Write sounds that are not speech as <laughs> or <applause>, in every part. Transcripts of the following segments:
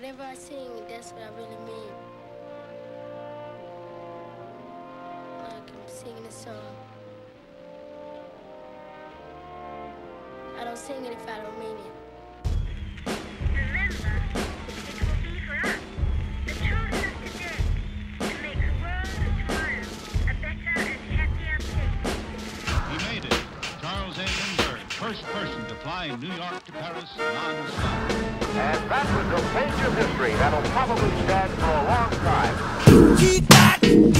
Whatever I sing, that's what I really mean. Like I'm singing a song. I don't sing it if I don't mean it. flying New York to Paris non-stop. And that was a page of history that'll probably stand for a long time.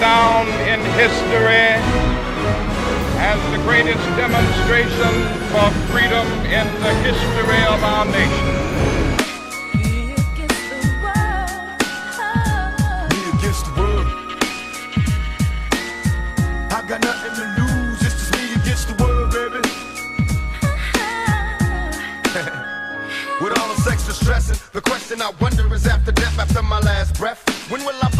down in history as the greatest demonstration for freedom in the history of our nation. Me against the world. I got nothing to lose. Me against the world, baby. <laughs> With all the the question I wonder is after death, after my last breath, when will I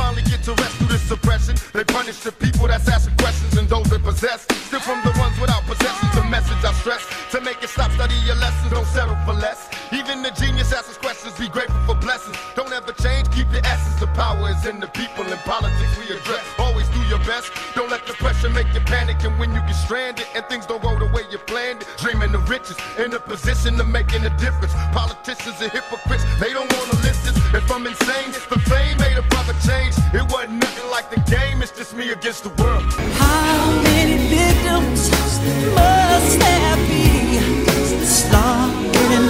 to rest through this suppression? They punish the people that's asking questions and those that possess. Still from the ones without possessions, the message I stress. To make it stop, study your lessons, don't settle for less. Even the genius asks questions, be grateful for blessings. Don't ever change, keep your essence. The power is in the people in politics we address. Always do your best. Don't let the pressure make you panic. And when you get stranded and things don't go planned dreaming of riches in a position of making a difference. Politicians are hypocrites, they don't wanna listen. If I'm insane, the fame made a brother change. It wasn't nothing like the game, it's just me against the world. How many victims must there be slaughtered in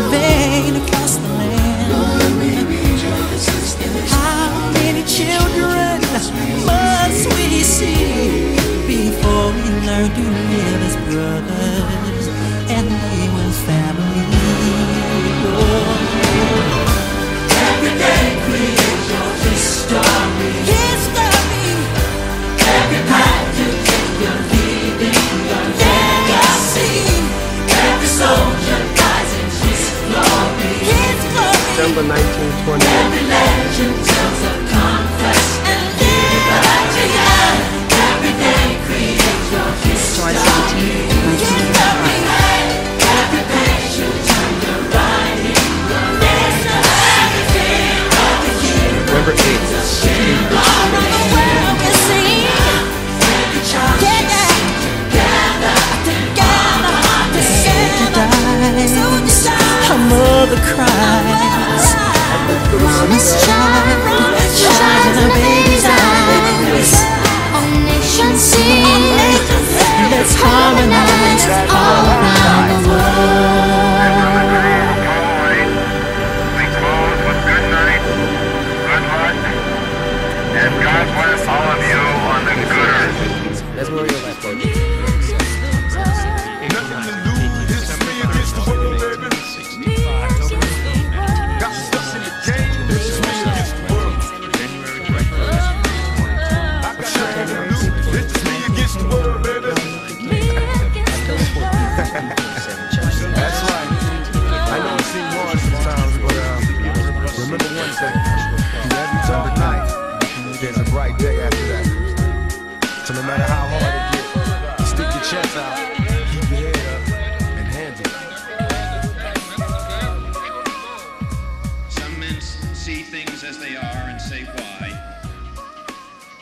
see things as they are and say why.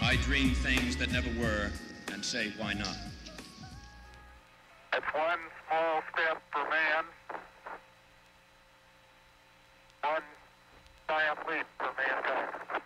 I dream things that never were and say why not. It's one small step for man, one giant leap for mankind.